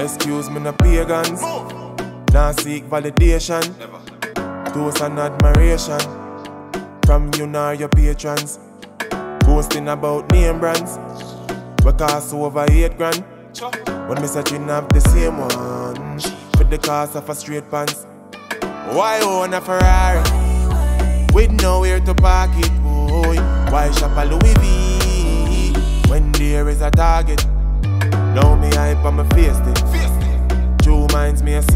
Excuse me, no pagans. Now seek validation. Toast and admiration. From you nor your patrons. Boasting about name brands. We cost over eight grand. When me searching up the same one. For the cost of a straight pants. Why own a Ferrari? With nowhere to park it, boy. Why shop a Louis V? When there is a target. Now me hype on my face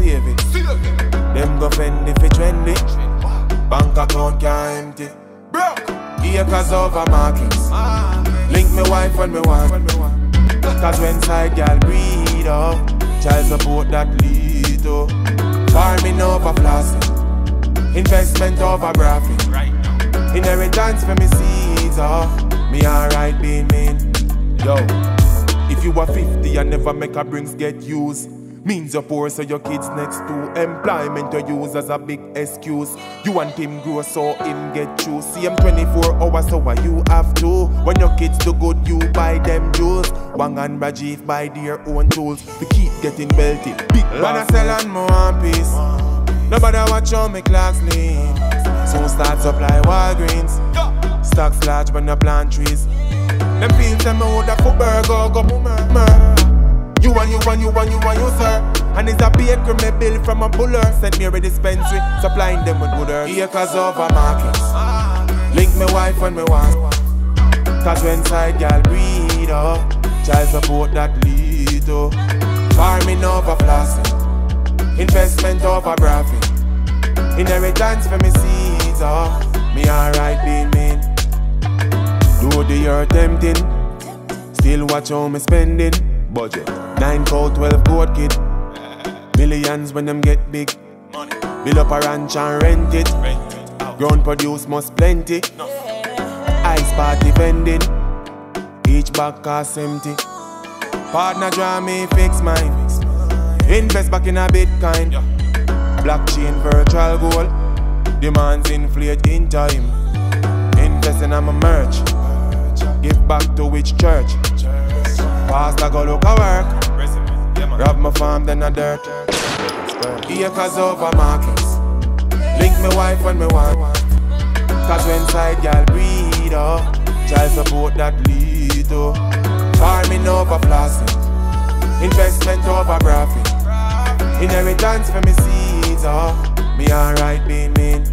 save it. Them go fend if it trendy. Bank account can't empty. Broke. Acres over markets. Link me wife when me want. Cause when side gal breed up, child support that lead to farming over flossing, investment over graphic, inheritance for me seeds. Oh, me alright being mean. Yo, if you are 50 and never make a brings get used. Means you're poor, so your kids next to employment you use as a big excuse. You want him grow, so him get you. See him 24 hours, so why you have to? When your kids do good, you buy them jewels. Wang and Rajiv buy their own tools. We keep getting wealthy. Big when I sell on more one piece. Nobody watch how me clocks lean. Soon start supply Walgreens. Stocks large when I plant trees. Them feel them me woulda for burger go murmur. You and you and you and you and you, sir. And it's a baker me bill from a buller. Sent me a dispensary, supplying them with good earth. Acres over markets. Link me wife when me want. Cause when side gal breed up, oh, child support that lead to. Farming over flossing, investment over graphic. Inheritance for me seeds, oh. Me alright being mean. Do the earth tempting. Still watch how me spending. Budget. 9 cold, 12 goat kid. Millions when them get big. Money. Build up a ranch and rent it. Ground produce must plenty. Ice party vending. Each bag cost empty. Partner draw me fix mine. Invest back in a Bitcoin. Blockchain virtual gold. Demands inflate in time. Invest in my merch. Give back to which church? Pastor go look a work. Rob my farm, then a dirt. Acres over markets. Link me wife when me want. Cause when side gal breed oh, up, child support that lead to. Farming over flossing, investment over graphic. Inheritance for me seeds, oh. Me alright being mean.